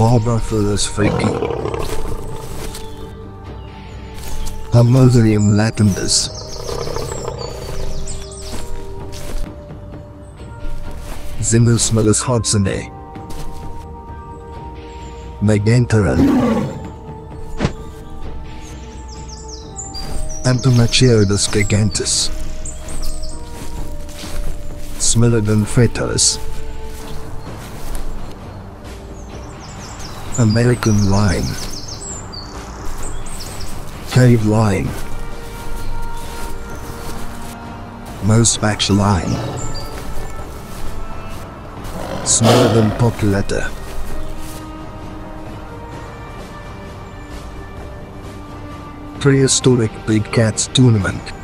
Barbara Phyllis Faki. Homotherium latidens. Xenosmilus hodsonae. Megantereon. Amphimachairodus giganteus. Smilodon fatalis. American Lion Cave Lion Mosbach Lion than Populator Prehistoric Big Cats Tournament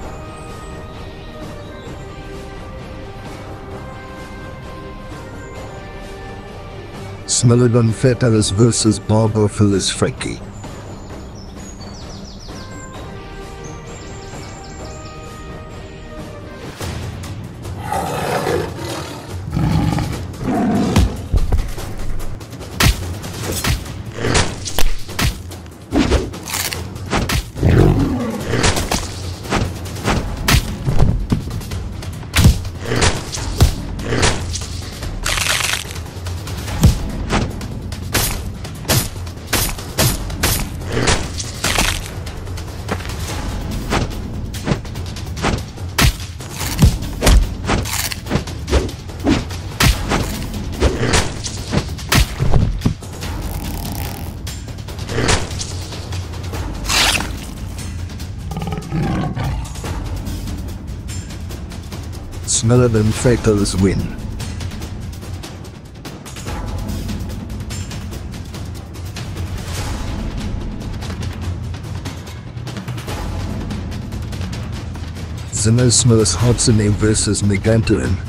Smilodon fatalis versus Barbourofelis fricki. Smilodon Fatalis win. Xenosmilus Hodsonae versus Megantereon.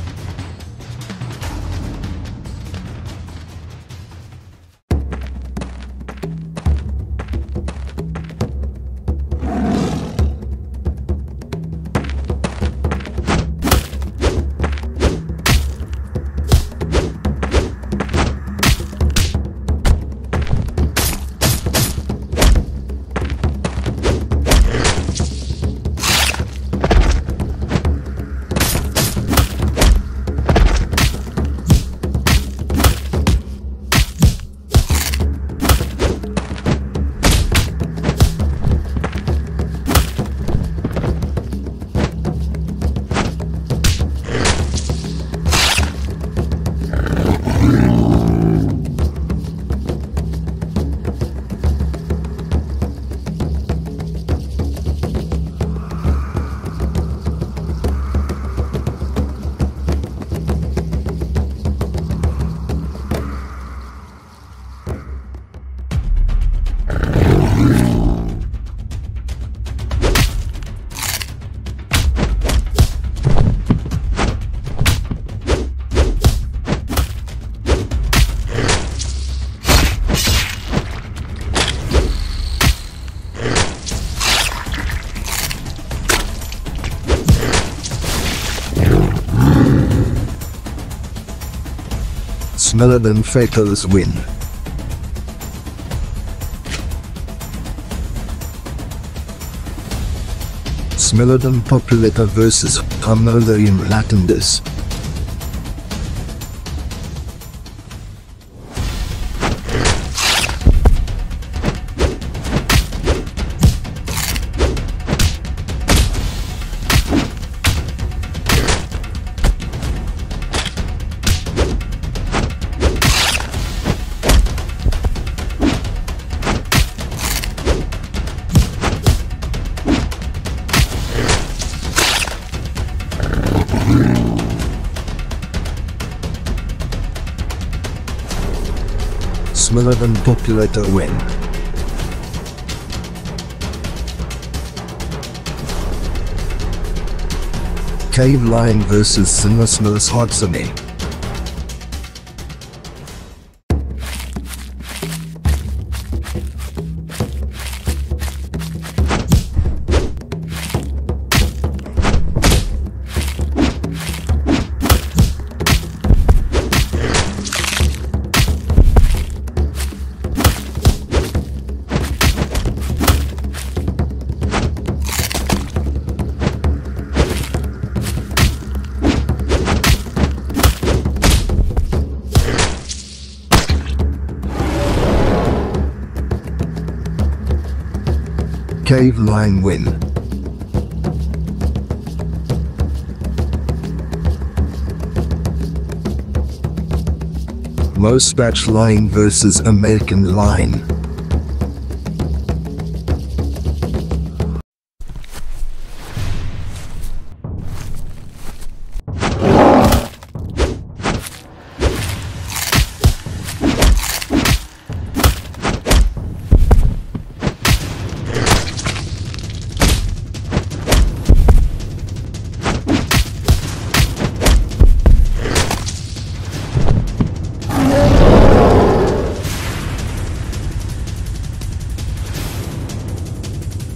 Than Fatalis win. Smilodon populator versus Homotherium latidens. Smilodon populator win. Cave Lion versus Xenosmilus hodsonae. Cave Lion win. Mosbach Lion versus American Lion.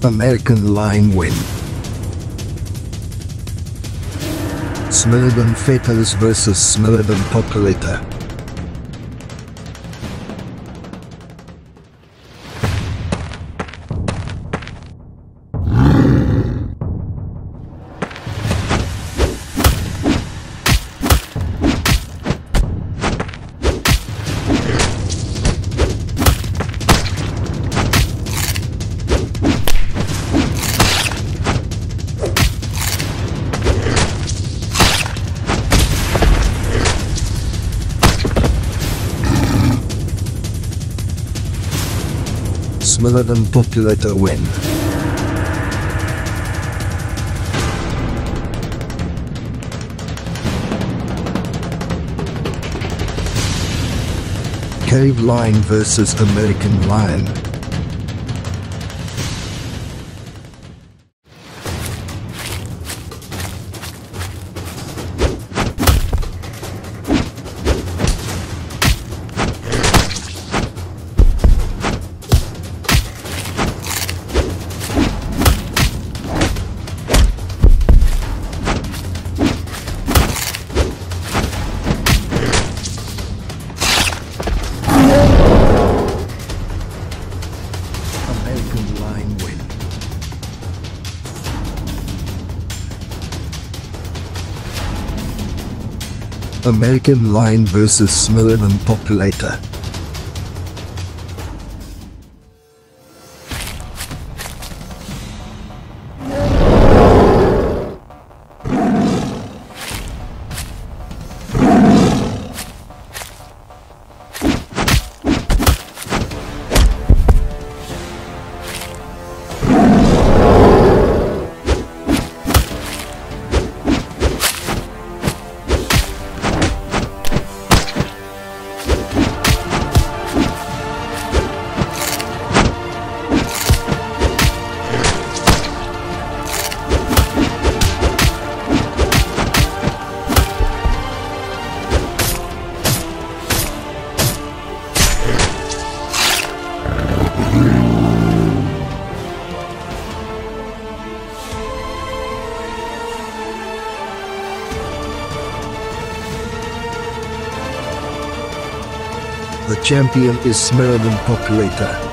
American Lion win. Smilodon Fatalis vs Smilodon Populator. Smilodon Populator win. Cave Lion versus American Lion. American Lion vs Smilodon Populator. The champion is Smilodon Populator.